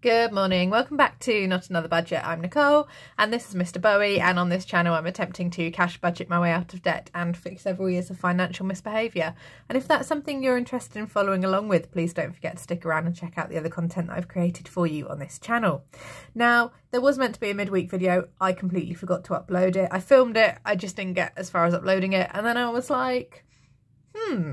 Good morning, welcome back to Not Another Budget. I'm Nicole and this is Mr. Bowie and on this channel I'm attempting to cash budget my way out of debt and fix several years of financial misbehaviour. And if that's something you're interested in following along with, please don't forget to stick around and check out the other content that I've created for you on this channel. Now, there was meant to be a midweek video, I completely forgot to upload it. I filmed it, I just didn't get as far as uploading it and then I was like, hmm,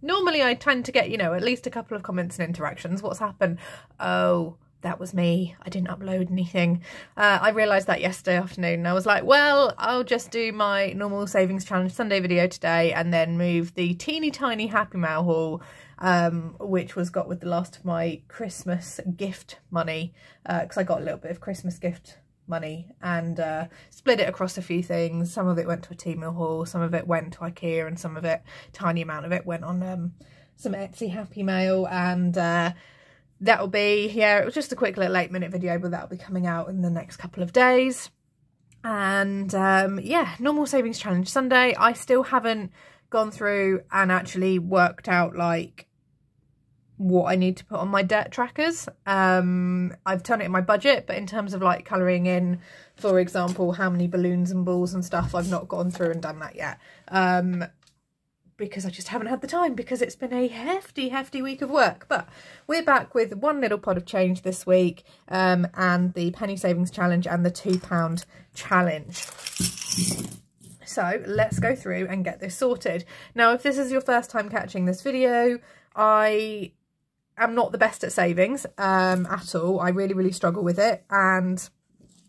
normally I tend to get, you know, at least a couple of comments and interactions. What's happened? Oh, that was me. I didn't upload anything. Uh, I realised that yesterday afternoon and I was like, well, I'll just do my normal savings challenge Sunday video today and then move the teeny tiny Happy Mail haul, um, which was got with the last of my Christmas gift money, because uh, I got a little bit of Christmas gift money and uh, split it across a few things. Some of it went to a Temu haul, some of it went to Ikea and some of it, tiny amount of it went on um, some Etsy Happy Mail and uh, that'll be, yeah, it was just a quick little eight minute video, but that'll be coming out in the next couple of days. And um, yeah, normal savings challenge Sunday. I still haven't gone through and actually worked out like what I need to put on my debt trackers. Um, I've done it in my budget, but in terms of like colouring in, for example, how many balloons and balls and stuff, I've not gone through and done that yet. Um, because I just haven't had the time because it's been a hefty, hefty week of work. But we're back with one little pot of change this week um, and the penny savings challenge and the £2 challenge. So let's go through and get this sorted. Now, if this is your first time catching this video, I am not the best at savings um, at all. I really, really struggle with it. And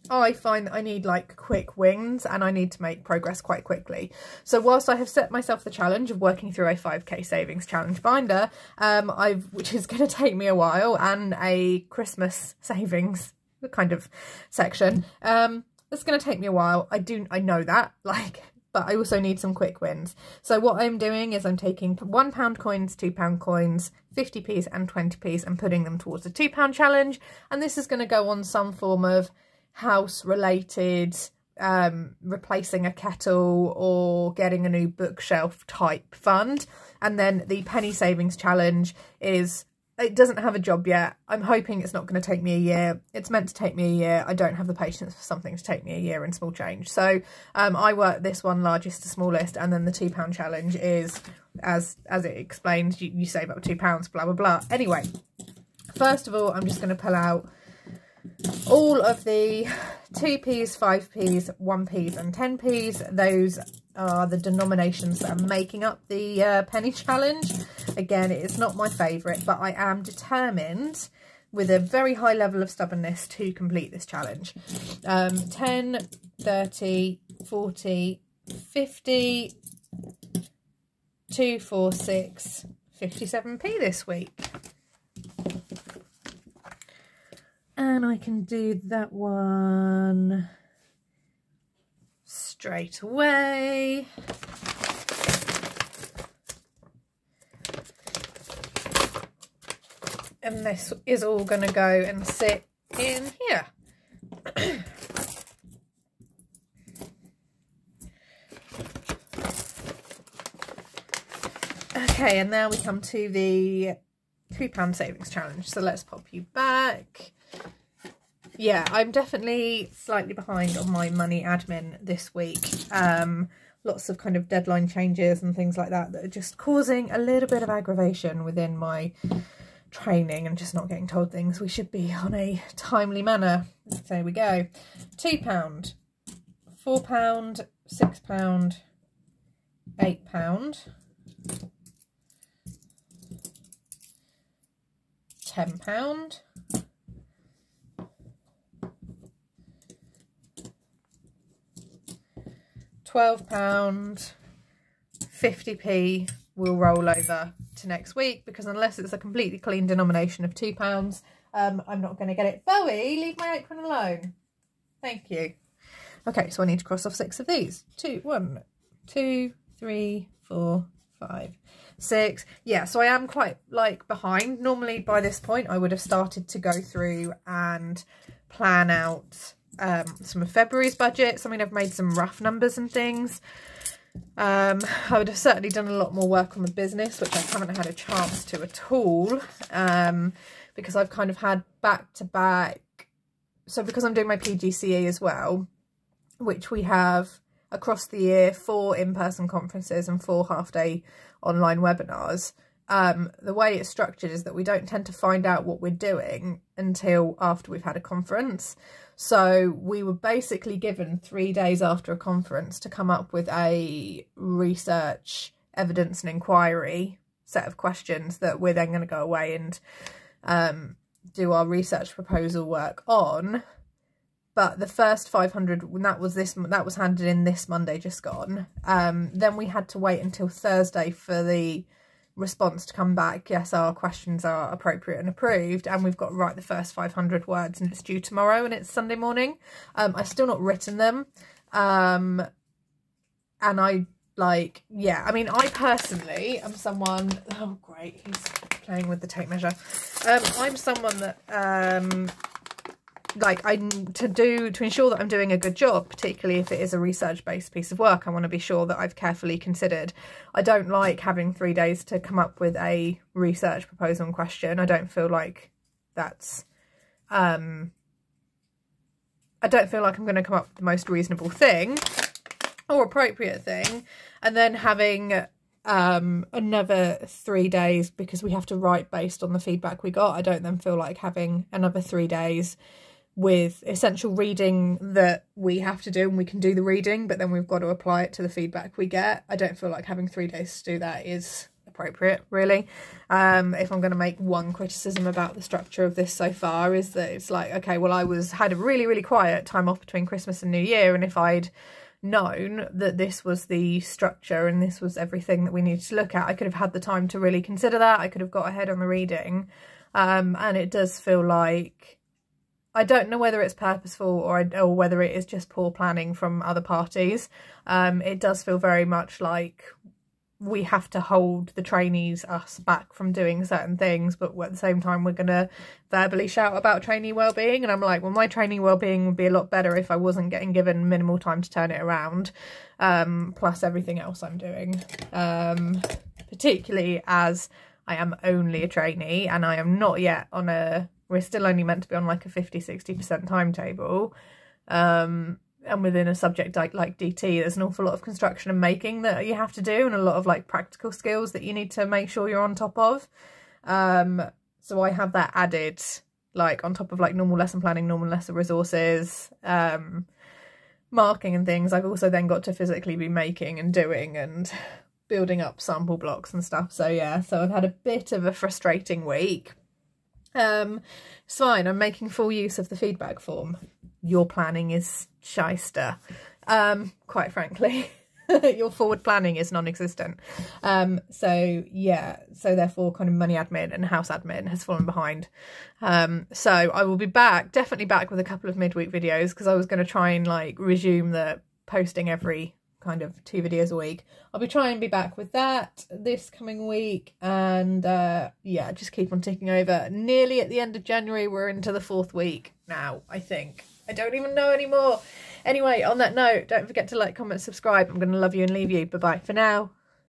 I find that I need like quick wins and I need to make progress quite quickly. So whilst I have set myself the challenge of working through a 5k savings challenge binder, um, I've which is going to take me a while and a Christmas savings kind of section, um, it's going to take me a while. I do, I know that like, but I also need some quick wins. So what I'm doing is I'm taking one pound coins, two pound coins, 50p's and 20p's and putting them towards the two pound challenge. And this is going to go on some form of house related um, replacing a kettle or getting a new bookshelf type fund. And then the penny savings challenge is, it doesn't have a job yet. I'm hoping it's not going to take me a year. It's meant to take me a year. I don't have the patience for something to take me a year in small change. So um, I work this one largest to smallest and then the £2 challenge is, as as it explains, you, you save up £2, blah, blah, blah. Anyway, first of all, I'm just going to pull out all of the 2p's, 5p's, 1p's and 10p's. Those are the denominations that are making up the uh, penny challenge. Again, it's not my favourite, but I am determined with a very high level of stubbornness to complete this challenge. Um, 10, 30, 40, 50, 2, 4, 6, 57p this week. And I can do that one straight away. And this is all going to go and sit in here. okay, and now we come to the £2 savings challenge. So let's pop you back yeah, I'm definitely slightly behind on my money admin this week. Um, lots of kind of deadline changes and things like that that are just causing a little bit of aggravation within my training and just not getting told things we should be on a timely manner. So there we go. £2, £4, £6, £8, £10, £12, 50p will roll over to next week because unless it's a completely clean denomination of £2, um, I'm not going to get it. Bowie, leave my apron alone. Thank you. Okay, so I need to cross off six of these. Two, one, two, three, four, five, six. Yeah, so I am quite like behind. Normally by this point I would have started to go through and plan out um, some of February's budget. I mean, I've made some rough numbers and things. Um, I would have certainly done a lot more work on the business, which I haven't had a chance to at all. Um, because I've kind of had back to back. So because I'm doing my PGCE as well, which we have across the year four in-person conferences and four half-day online webinars. Um, the way it's structured is that we don't tend to find out what we're doing until after we've had a conference. So we were basically given three days after a conference to come up with a research, evidence and inquiry set of questions that we're then going to go away and um, do our research proposal work on but the first 500 that was this that was handed in this monday just gone um, then we had to wait until thursday for the response to come back yes our questions are appropriate and approved and we've got to write the first 500 words and it's due tomorrow and it's sunday morning. Um, i've still not written them. Um, and i like yeah i mean i personally am someone oh great he's playing with the tape measure. Um, i'm someone that um, like I to do to ensure that I'm doing a good job, particularly if it is a research based piece of work. I want to be sure that I've carefully considered. I don't like having three days to come up with a research proposal and question. I don't feel like that's um I don't feel like I'm going to come up with the most reasonable thing or appropriate thing and then having um another three days because we have to write based on the feedback we got i don't then feel like having another three days with essential reading that we have to do and we can do the reading but then we've got to apply it to the feedback we get. I don't feel like having three days to do that is appropriate really. Um if i'm going to make one criticism about the structure of this so far is that it's like okay well i was had a really really quiet time off between christmas and new year and if i'd known that this was the structure and this was everything that we needed to look at i could have had the time to really consider that. I could have got ahead on the reading. Um and it does feel like I don't know whether it's purposeful or, or whether it is just poor planning from other parties. Um, it does feel very much like we have to hold the trainees us back from doing certain things but at the same time we're going to verbally shout about trainee well-being and i'm like well my trainee well-being would be a lot better if i wasn't getting given minimal time to turn it around um, plus everything else i'm doing um, particularly as i am only a trainee and i am not yet on a we're still only meant to be on like a 50 60% timetable um, and within a subject like, like DT there's an awful lot of construction and making that you have to do and a lot of like practical skills that you need to make sure you're on top of. Um, so I have that added like on top of like normal lesson planning normal lesson resources um, marking and things. I've also then got to physically be making and doing and building up sample blocks and stuff. So yeah so I've had a bit of a frustrating week um, it's fine. I'm making full use of the feedback form. Your planning is shyster, um, quite frankly. your forward planning is non-existent. Um, so yeah, so therefore kind of money admin and house admin has fallen behind. Um, so I will be back, definitely back with a couple of midweek videos because I was going to try and like resume the posting every kind of two videos a week. I'll be trying to be back with that this coming week and uh, yeah, just keep on ticking over. Nearly at the end of January, we're into the fourth week now, I think. I don't even know anymore. Anyway, on that note, don't forget to like, comment, subscribe. I'm going to love you and leave you. Bye-bye for now.